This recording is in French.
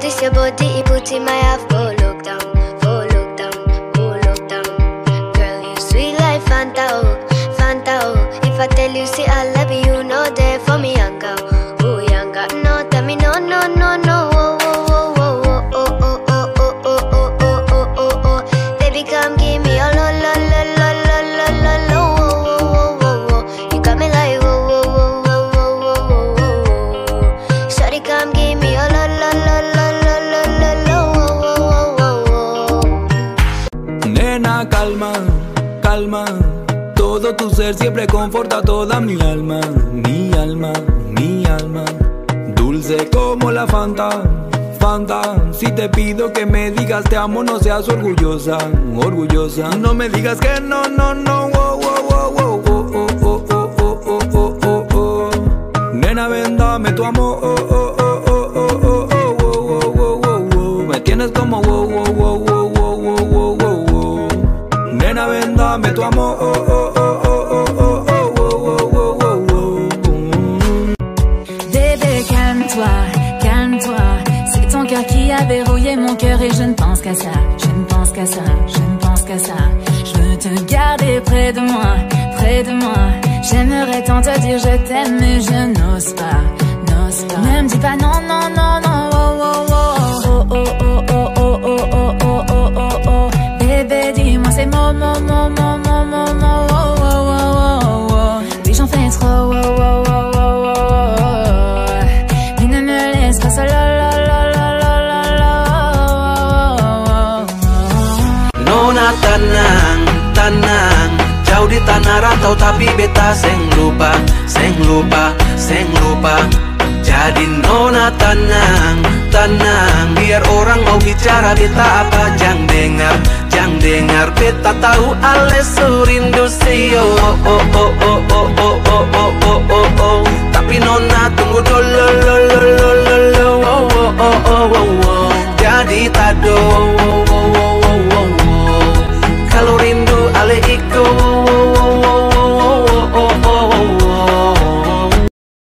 team I have go look down, go look down, go look down. Girl, you sweet like Fanta, oh, Fanta. Oh. If I tell you, say I love you, you know there for me, young girl. Oh, young no, tell me no, no, no, no. Oh, oh, oh, oh, oh, oh, oh, oh, oh, oh, oh, oh, oh, oh. Baby, come give me oh. Nena, calma, calma. Todo tu ser siempre conforta toda mi alma, mi alma, mi alma. Dulce como la Fanta, Fanta. Si te pido que me digas te amo, no seas orgullosa, orgullosa. No me digas que no, no, no. Oh, oh, oh, oh, oh, oh, oh, oh, oh, oh, oh, oh, oh. Nena, ven, dame tu amor. Oh, oh, oh, oh, oh, oh, oh, oh, oh, oh, oh, oh. Me tienes como wow, wow, wow, dame tu amor. Oh, oh, oh, verrouiller mon cœur et je ne pense qu'à ça, je ne pense qu'à ça, je ne pense qu'à ça. Je veux te garder près de moi, près de moi. J'aimerais tant te dire je t'aime, mais je n'ose pas, n'ose pas. Ne me dis pas non, Bébé, dis-moi ces mots, mots, mots, mots, mots, mots, mots. Oh, oh, oh, oh, oh. Oui, j'en fais trop. Oh, oh, oh, oh, oh. Mais ne me laisse pas seule. La, la, la, la, la, la. Nona tenang, tenang Jauh di tanah rantau tapi beta seng lupa Seng lupa, seng lupa Jadi tenang, tenang Biar orang mau bicara beta apa Jang dengar, jang dengar Beta tahu ale surindu sio oh, oh, oh, oh, oh, oh, oh, oh, oh, oh, oh. Tapi nona tunggu dulu lo, lo, lo, lo, lo, oh, oh, oh, oh, oh. Jadi tado